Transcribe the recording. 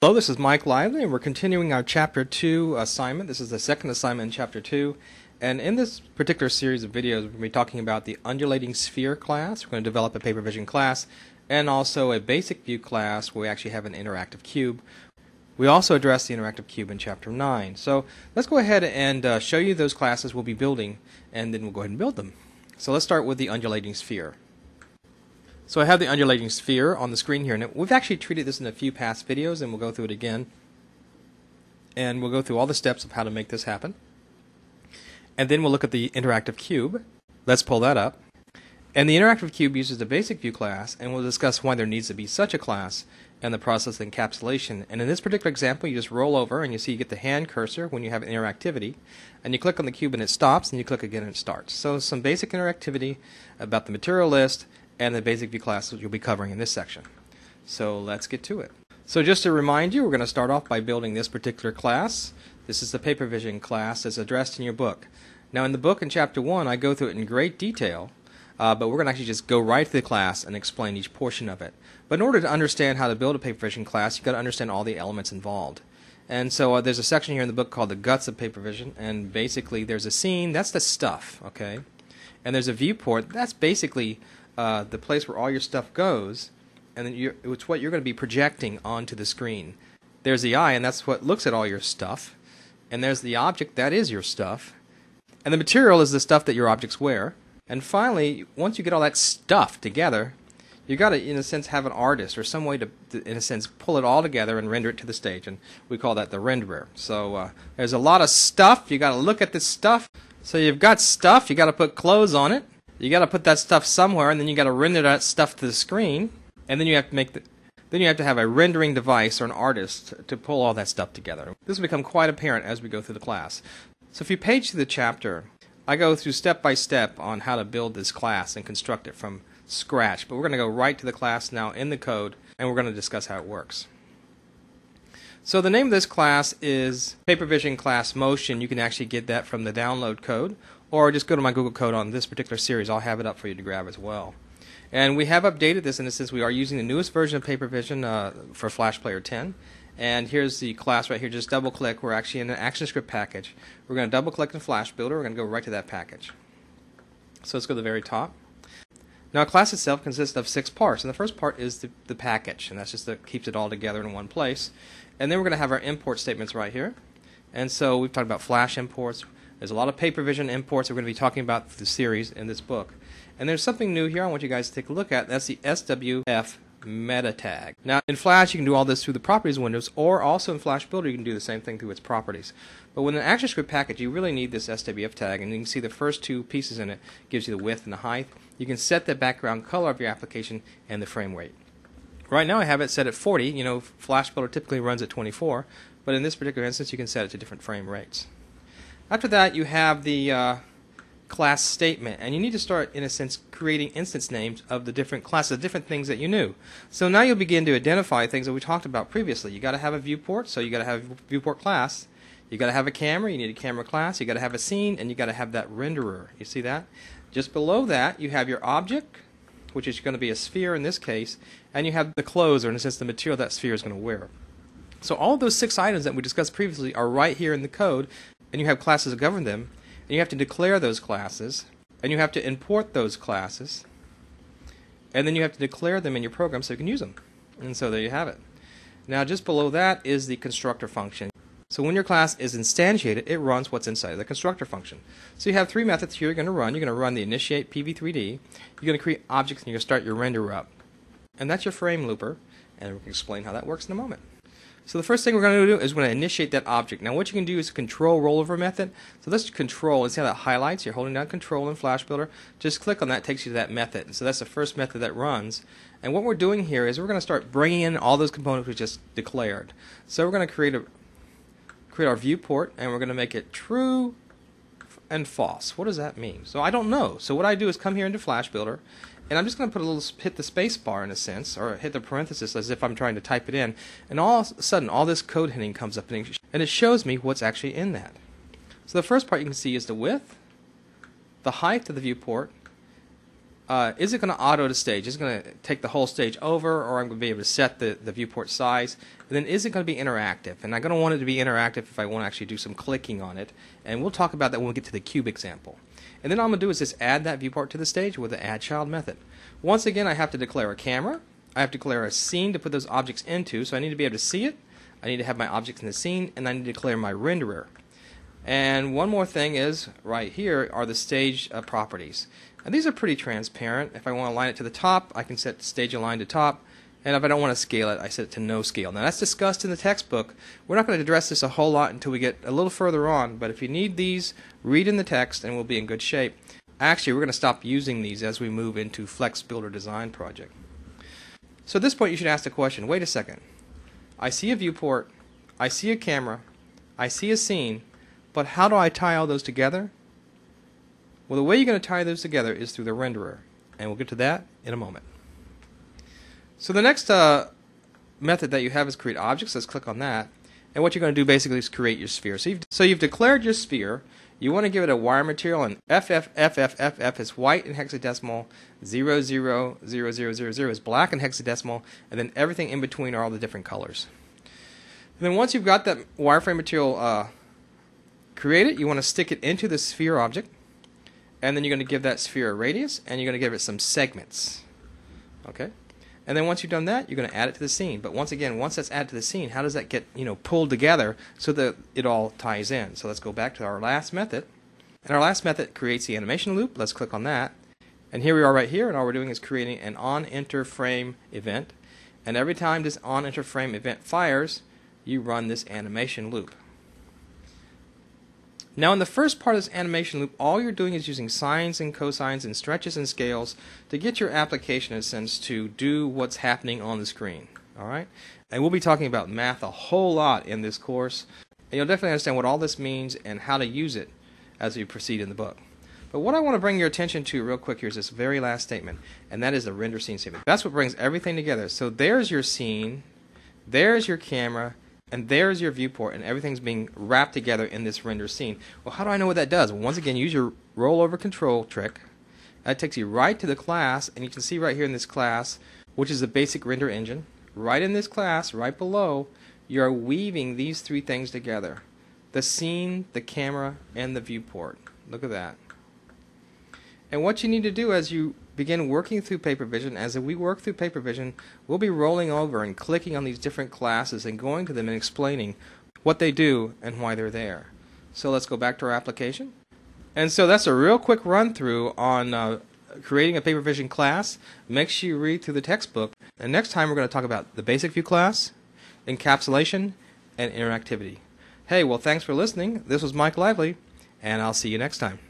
Hello, this is Mike Lively, and we're continuing our Chapter 2 assignment. This is the second assignment in Chapter 2. And in this particular series of videos, we're going to be talking about the undulating sphere class. We're going to develop a Papervision class and also a basic view class where we actually have an interactive cube. We also address the interactive cube in Chapter 9. So let's go ahead and uh, show you those classes we'll be building, and then we'll go ahead and build them. So let's start with the undulating sphere. So I have the undulating sphere on the screen here. Now, we've actually treated this in a few past videos, and we'll go through it again. And we'll go through all the steps of how to make this happen. And then we'll look at the interactive cube. Let's pull that up. And the interactive cube uses the basic view class, and we'll discuss why there needs to be such a class and the process of encapsulation. And in this particular example, you just roll over and you see you get the hand cursor when you have interactivity, and you click on the cube and it stops, and you click again and it starts. So some basic interactivity about the material list and the basic view classes you'll be covering in this section. So let's get to it. So just to remind you, we're going to start off by building this particular class. This is the Papervision class as addressed in your book. Now in the book in chapter 1, I go through it in great detail, uh, but we're going to actually just go right to the class and explain each portion of it. But in order to understand how to build a Papervision class, you've got to understand all the elements involved. And so uh, there's a section here in the book called the guts of Papervision, and basically there's a scene, that's the stuff, okay? And there's a viewport, that's basically uh, the place where all your stuff goes, and then it's what you're going to be projecting onto the screen. There's the eye, and that's what looks at all your stuff. And there's the object, that is your stuff. And the material is the stuff that your objects wear. And finally, once you get all that stuff together, you've got to, in a sense, have an artist or some way to, to, in a sense, pull it all together and render it to the stage. And we call that the renderer. So uh, there's a lot of stuff. you've got to look at this stuff. So you've got stuff. You've got to put clothes on it you got to put that stuff somewhere, and then you got to render that stuff to the screen, and then you have to make the, then you have to have a rendering device or an artist to pull all that stuff together. This will become quite apparent as we go through the class. So if you page through the chapter, I go through step by step on how to build this class and construct it from scratch. But we're going to go right to the class now in the code, and we're going to discuss how it works. So the name of this class is PaperVision Class Motion. You can actually get that from the download code, or just go to my Google Code on this particular series. I'll have it up for you to grab as well. And we have updated this in the sense we are using the newest version of PaperVision uh, for Flash Player 10. And here's the class right here. Just double click. We're actually in an ActionScript package. We're going to double click in Flash Builder. We're going to go right to that package. So let's go to the very top. Now, a class itself consists of six parts, and the first part is the, the package, and that's just that keeps it all together in one place. And then we're going to have our import statements right here. And so we've talked about Flash imports. There's a lot of Papervision imports we're going to be talking about through the series in this book. And there's something new here I want you guys to take a look at. That's the SWF meta tag. Now, in Flash, you can do all this through the properties windows, or also in Flash Builder, you can do the same thing through its properties. But with an ActionScript package, you really need this SWF tag, and you can see the first two pieces in it gives you the width and the height. You can set the background color of your application and the frame rate. Right now, I have it set at 40. You know, Flash Builder typically runs at 24, but in this particular instance, you can set it to different frame rates. After that, you have the uh, class statement, and you need to start, in a sense, creating instance names of the different classes, different things that you knew. So now you'll begin to identify things that we talked about previously. You got to have a viewport, so you got to have a viewport class. You got to have a camera, you need a camera class. You got to have a scene, and you got to have that renderer. You see that? Just below that, you have your object, which is going to be a sphere in this case, and you have the clothes, or in a sense, the material that sphere is going to wear. So all those six items that we discussed previously are right here in the code, and you have classes that govern them, and you have to declare those classes, and you have to import those classes, and then you have to declare them in your program so you can use them. And so there you have it. Now just below that is the constructor function. So when your class is instantiated, it runs what's inside of the constructor function. So you have three methods here you're going to run. You're going to run the initiate PV3D. You're going to create objects, and you're going to start your renderer up. And that's your frame looper, and we can explain how that works in a moment. So the first thing we're going to do is we're going to initiate that object. Now what you can do is control rollover method. So let's control, and see how that highlights? You're holding down control in Flash Builder. Just click on that, takes you to that method. So that's the first method that runs. And what we're doing here is we're going to start bringing in all those components we just declared. So we're going to create a create our viewport, and we're going to make it true and false. What does that mean? So I don't know. So what I do is come here into Flash Builder, and I'm just going to put a little hit the space bar in a sense, or hit the parenthesis as if I'm trying to type it in, and all of a sudden all this code heading comes up and it shows me what's actually in that. So the first part you can see is the width, the height of the viewport, uh, is it going to auto the stage? Is it going to take the whole stage over, or I'm going to be able to set the, the viewport size? And then is it going to be interactive? And I'm going to want it to be interactive if I want to actually do some clicking on it. And we'll talk about that when we get to the cube example. And then all I'm going to do is just add that viewport to the stage with the add child method. Once again, I have to declare a camera. I have to declare a scene to put those objects into, so I need to be able to see it. I need to have my objects in the scene, and I need to declare my renderer. And one more thing is, right here are the stage uh, properties. And these are pretty transparent. If I want to align it to the top, I can set stage align to top. And if I don't want to scale it, I set it to no scale. Now that's discussed in the textbook. We're not going to address this a whole lot until we get a little further on, but if you need these, read in the text and we'll be in good shape. Actually, we're going to stop using these as we move into Flex Builder Design Project. So at this point, you should ask the question, wait a second. I see a viewport, I see a camera, I see a scene, but how do I tie all those together? Well, the way you're going to tie those together is through the renderer, and we'll get to that in a moment. So the next uh, method that you have is create objects. Let's click on that. And what you're going to do basically is create your sphere. So you've, so you've declared your sphere. You want to give it a wire material, and FFFFFF is white in hexadecimal, 000000 is black in hexadecimal, and then everything in between are all the different colors. And then once you've got that wireframe material uh, created, you want to stick it into the sphere object, and then you're going to give that sphere a radius, and you're going to give it some segments. Okay? And then once you've done that, you're going to add it to the scene. But once again, once that's added to the scene, how does that get you know pulled together so that it all ties in? So let's go back to our last method. And our last method creates the animation loop. Let's click on that. And here we are right here, and all we're doing is creating an on enter frame event. And every time this on enter frame event fires, you run this animation loop. Now in the first part of this animation loop, all you're doing is using sines and cosines and stretches and scales to get your application in a sense to do what's happening on the screen. Alright? And we'll be talking about math a whole lot in this course. And you'll definitely understand what all this means and how to use it as we proceed in the book. But what I want to bring your attention to real quick here is this very last statement, and that is the render scene statement. That's what brings everything together. So there's your scene, there's your camera, and there's your viewport, and everything's being wrapped together in this render scene. Well, how do I know what that does? Once again, use your rollover control trick. That takes you right to the class, and you can see right here in this class, which is the basic render engine. Right in this class, right below, you're weaving these three things together. The scene, the camera, and the viewport. Look at that. And what you need to do as you begin working through PaperVision, as we work through PaperVision, we'll be rolling over and clicking on these different classes and going to them and explaining what they do and why they're there. So let's go back to our application. And so that's a real quick run through on uh, creating a PaperVision class. Make sure you read through the textbook. And next time we're going to talk about the basic view class, encapsulation, and interactivity. Hey, well, thanks for listening. This was Mike Lively, and I'll see you next time.